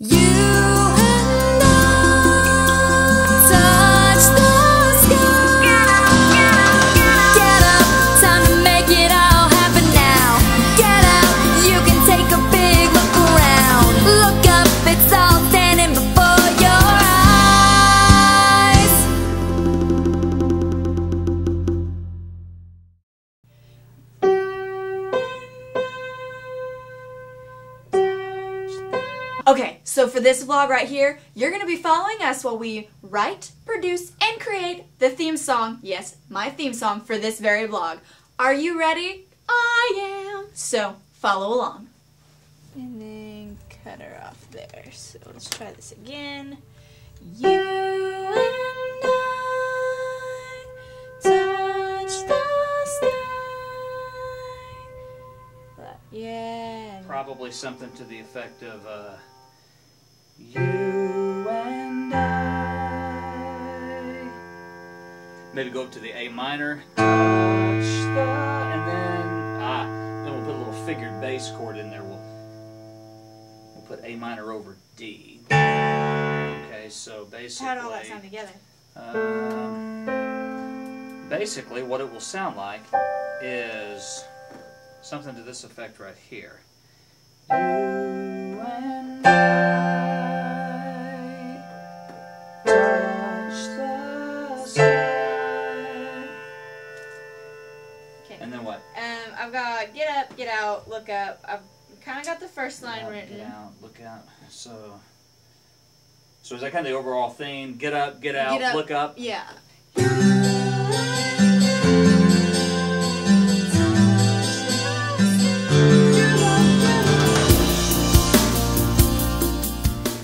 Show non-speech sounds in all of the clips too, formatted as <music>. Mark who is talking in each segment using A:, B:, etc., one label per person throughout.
A: You
B: Okay, so for this vlog right here, you're gonna be following us while we write, produce, and create the theme song. Yes, my theme song for this very vlog. Are you ready? I am. So follow along.
C: And then cut her off there. So let's try this again. You and I touch the sky. Yeah.
D: Probably something to the effect of, uh, you and I. Maybe go up to the A minor, touch the, and then, ah, then we'll put a little figured bass chord in there. We'll, we'll put A minor over D. Okay, so basically.
C: How'd all that sound together?
D: Um, basically, what it will sound like is something to this effect right here. You and I
C: get up, get out, look up. I've kind of got the first line
D: Get out,
C: written.
D: Get out, look out. So, so is that kind of the overall theme? Get up, get out,
C: Get up.
D: look up.
C: Yeah.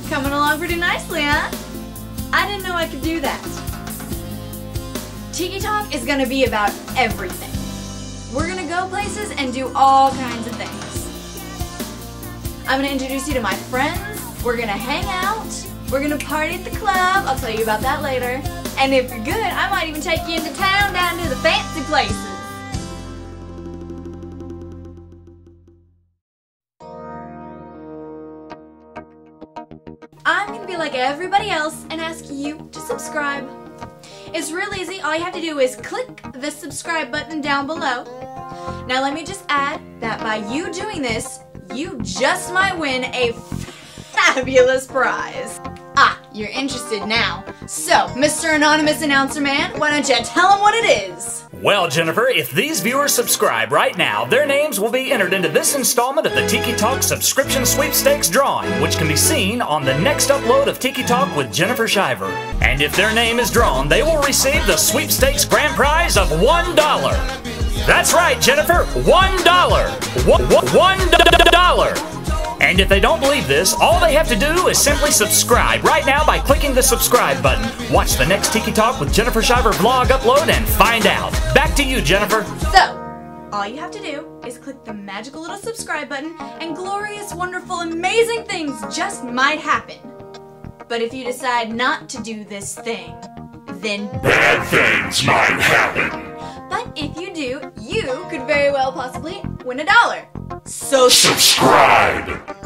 B: Coming along pretty nicely, huh? I didn't know I could do that. Tiki Talk is gonna be about everything. We're gonna go places and do all kinds of things. I'm gonna introduce you to my friends. We're gonna hang out. We're gonna party at the club. I'll tell you about that later. And if you're good, I might even take you into town down to the fancy places. I'm gonna be like everybody else and ask you to subscribe. It's real easy. All you have to do is click the subscribe button down below. Now, let me just add that by you doing this, you just might win a <laughs> fabulous prize. Ah, you're interested now. So, Mr. Anonymous Announcer Man, why don't you tell him what it is?
E: Well, Jennifer, if these viewers subscribe right now, their names will be entered into this installment of the Tiki Talk subscription sweepstakes drawing, which can be seen on the next upload of Tiki Talk with Jennifer Shiver. And if their name is drawn, they will receive the sweepstakes grand prize of $1. That's right, Jennifer, $1. One- one- $1. And if they don't believe this, all they have to do is simply subscribe right now by clicking the subscribe button. Watch the next Tiki Talk with Jennifer Shiver vlog upload and find out. Back to you, Jennifer.
B: So, all you have to do is click the magical little subscribe button, and glorious, wonderful, amazing things just might happen. But if you decide not to do this thing, then
F: Bad things might happen.
B: But if you do, you could very well possibly win a dollar. So
F: Subscribe.